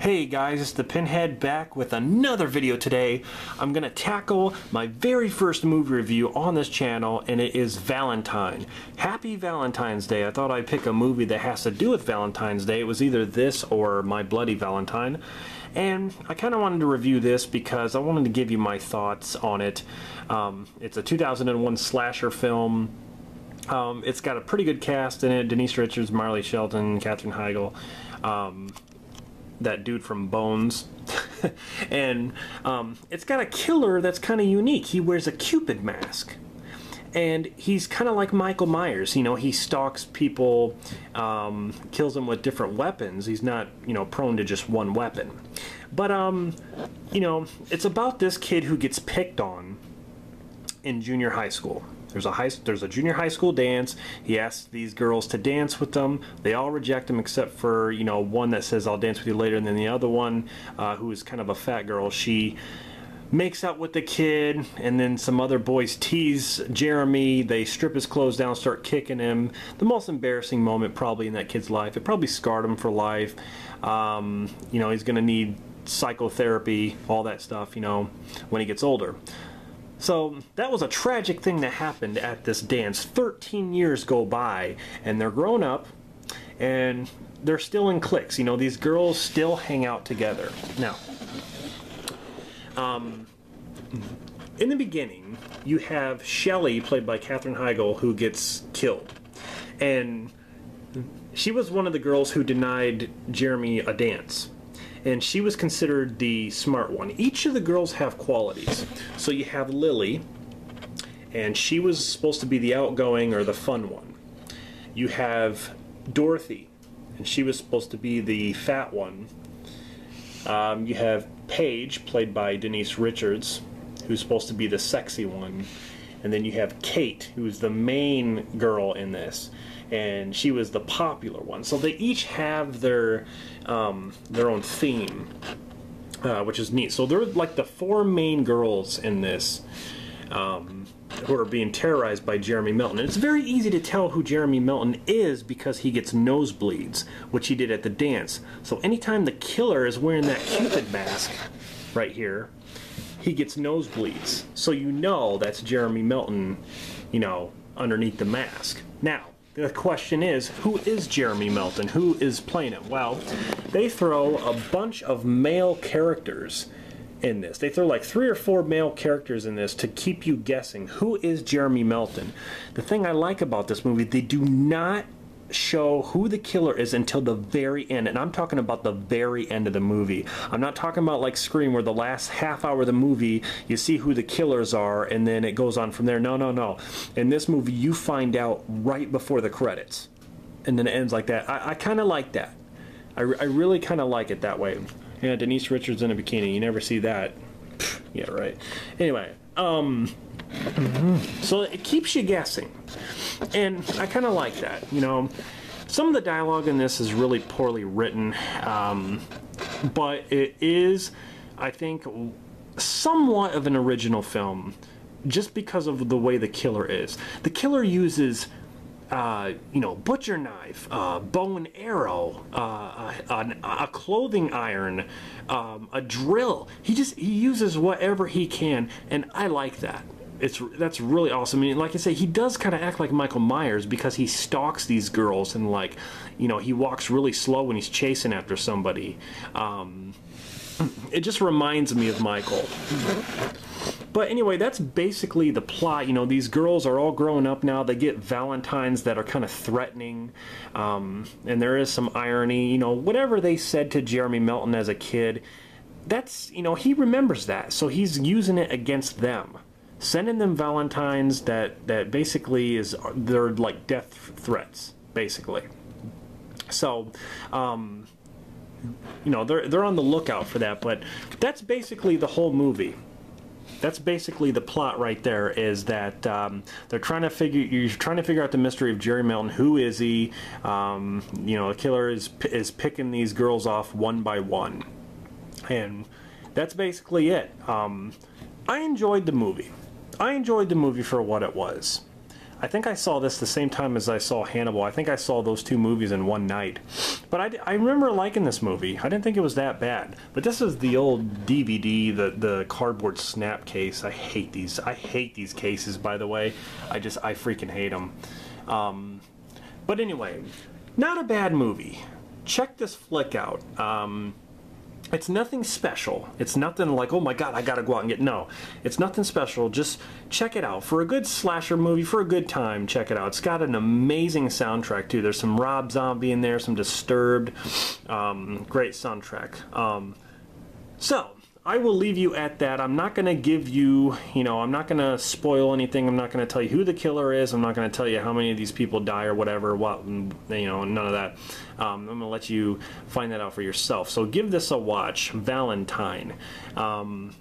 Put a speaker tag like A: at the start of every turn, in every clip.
A: Hey guys, it's the Pinhead back with another video today. I'm gonna tackle my very first movie review on this channel and it is Valentine. Happy Valentine's Day. I thought I'd pick a movie that has to do with Valentine's Day. It was either this or My Bloody Valentine. And I kind of wanted to review this because I wanted to give you my thoughts on it. Um, it's a 2001 slasher film. Um, it's got a pretty good cast in it. Denise Richards, Marley Shelton, Katherine Heigl. Um, that dude from Bones. and um, it's got a killer that's kind of unique. He wears a Cupid mask. And he's kind of like Michael Myers. You know, he stalks people, um, kills them with different weapons. He's not, you know, prone to just one weapon. But, um, you know, it's about this kid who gets picked on in junior high school. There's a high, there's a junior high school dance. He asks these girls to dance with them. They all reject him except for you know one that says I'll dance with you later, and then the other one, uh, who is kind of a fat girl, she makes out with the kid, and then some other boys tease Jeremy. They strip his clothes down, start kicking him. The most embarrassing moment probably in that kid's life. It probably scarred him for life. Um, you know, he's gonna need psychotherapy, all that stuff. You know, when he gets older. So that was a tragic thing that happened at this dance. 13 years go by and they're grown up and they're still in cliques. You know, these girls still hang out together. Now, um, in the beginning, you have Shelly, played by Katherine Heigl, who gets killed. And she was one of the girls who denied Jeremy a dance and she was considered the smart one. Each of the girls have qualities. So you have Lily, and she was supposed to be the outgoing or the fun one. You have Dorothy, and she was supposed to be the fat one. Um, you have Paige, played by Denise Richards, who's supposed to be the sexy one. And then you have Kate, who's the main girl in this and she was the popular one. So they each have their um, their own theme, uh, which is neat. So they're like the four main girls in this. Um, who are being terrorized by Jeremy Melton. And it's very easy to tell who Jeremy Melton is because he gets nosebleeds, which he did at the dance. So anytime the killer is wearing that Cupid mask right here, he gets nosebleeds. So you know that's Jeremy Melton, you know, underneath the mask. Now, the question is, who is Jeremy Melton? Who is playing it? Well, they throw a bunch of male characters in this. They throw like three or four male characters in this to keep you guessing who is Jeremy Melton. The thing I like about this movie, they do not show who the killer is until the very end. And I'm talking about the very end of the movie. I'm not talking about like Scream where the last half hour of the movie you see who the killers are and then it goes on from there. No, no, no. In this movie you find out right before the credits. And then it ends like that. I, I kind of like that. I, I really kind of like it that way. Yeah, Denise Richards in a bikini. You never see that. Yeah, right. Anyway, um, so it keeps you guessing. And I kind of like that, you know. Some of the dialogue in this is really poorly written, um, but it is, I think, somewhat of an original film just because of the way the killer is. The killer uses uh, you know, butcher knife, uh, bow and arrow, uh, a, a, clothing iron, um, a drill. He just he uses whatever he can, and I like that it's that's really awesome. I mean, like I say, he does kind of act like Michael Myers because he stalks these girls and like, you know, he walks really slow when he's chasing after somebody. Um, it just reminds me of Michael. But anyway, that's basically the plot. You know, these girls are all growing up now. They get Valentines that are kind of threatening. Um, and there is some irony. You know, whatever they said to Jeremy Melton as a kid, that's, you know, he remembers that. So he's using it against them sending them Valentines that that basically is they're like death threats, basically. So, um, you know, they're they're on the lookout for that. But that's basically the whole movie. That's basically the plot right there. Is that um, they're trying to figure you're trying to figure out the mystery of Jerry Melton. Who is he? Um, you know, the killer is is picking these girls off one by one, and that's basically it. Um, I enjoyed the movie. I enjoyed the movie for what it was. I think I saw this the same time as I saw Hannibal. I think I saw those two movies in one night. But I, I remember liking this movie. I didn't think it was that bad. But this is the old DVD, the the cardboard snap case. I hate these. I hate these cases. By the way, I just I freaking hate them. Um, but anyway, not a bad movie. Check this flick out. Um, it's nothing special. It's nothing like, oh my god, I gotta go out and get. No, it's nothing special. Just check it out. For a good slasher movie, for a good time, check it out. It's got an amazing soundtrack too. There's some Rob Zombie in there, some Disturbed. Um, great soundtrack. Um, so, I will leave you at that. I'm not going to give you, you know, I'm not going to spoil anything. I'm not going to tell you who the killer is. I'm not going to tell you how many of these people die or whatever. What, you know, none of that. Um, I'm going to let you find that out for yourself. So give this a watch, Valentine. Um,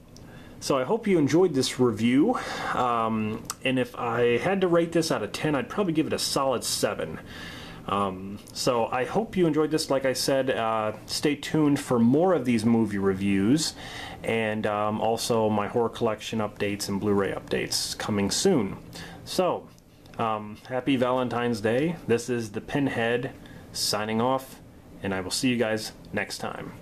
A: so I hope you enjoyed this review. Um, and if I had to rate this out of 10, I'd probably give it a solid 7. Um, so I hope you enjoyed this. Like I said, uh, stay tuned for more of these movie reviews and um, also my horror collection updates and Blu-ray updates coming soon. So, um, happy Valentine's Day. This is the Pinhead signing off, and I will see you guys next time.